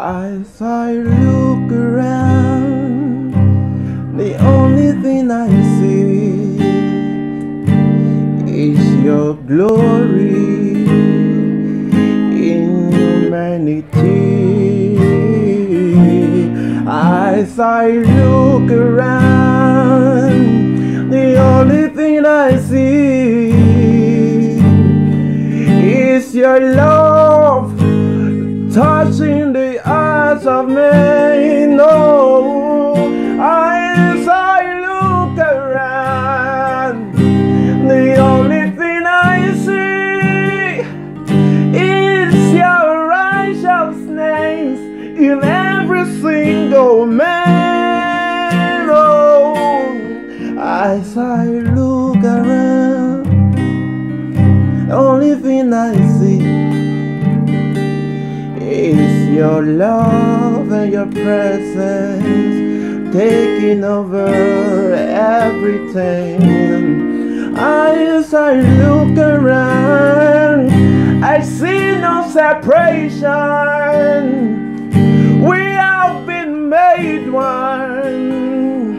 As I look around, the only thing I see is your glory in humanity. As I look around, the only thing I see is your love touching the eyes of men. No, as I look around, the only thing I see is your righteousness in every single man. Oh, as I look around, only thing I see is your love and your presence taking over everything. As I look around, I see no separation. We have been made one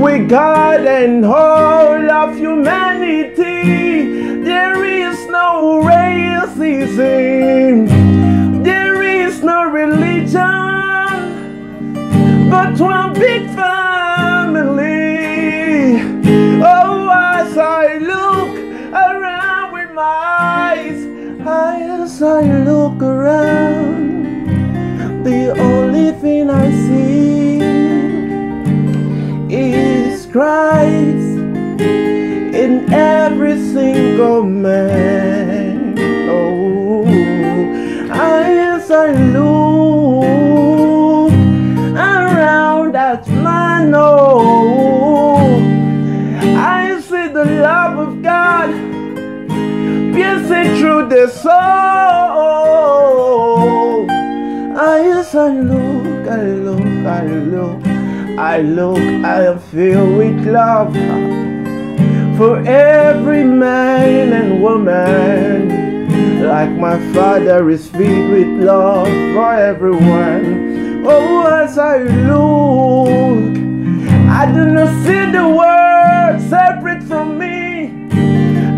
with God and all of humanity. There is no racism. Around, the only thing I see is Christ in every single man. Oh, as I look around at man, oh, I see the love of God piercing through the soul. As I look, I look, I look, I look, I am filled with love for every man and woman. Like my father is filled with love for everyone. Oh, as I look, I do not see the world separate from me.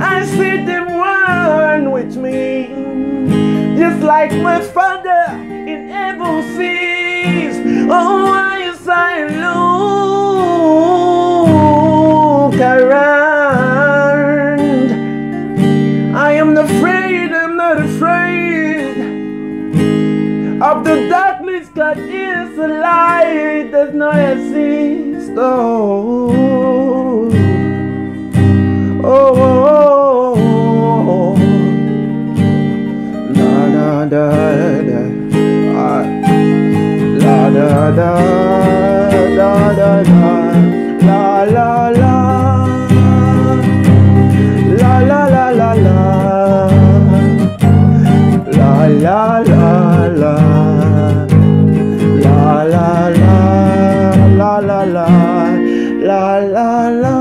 I see them one with me. Just like my father sees. Oh, as I look around, I am not afraid, I'm not afraid of the darkness. God is a light, there's no exist. Oh, oh, oh, oh. La da da da, da da da da da, la la la, la la la la la, la la la la, la la la, la la la, la la la.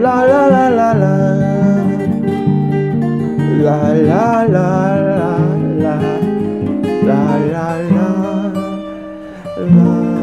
La la la la la La la la goodbye.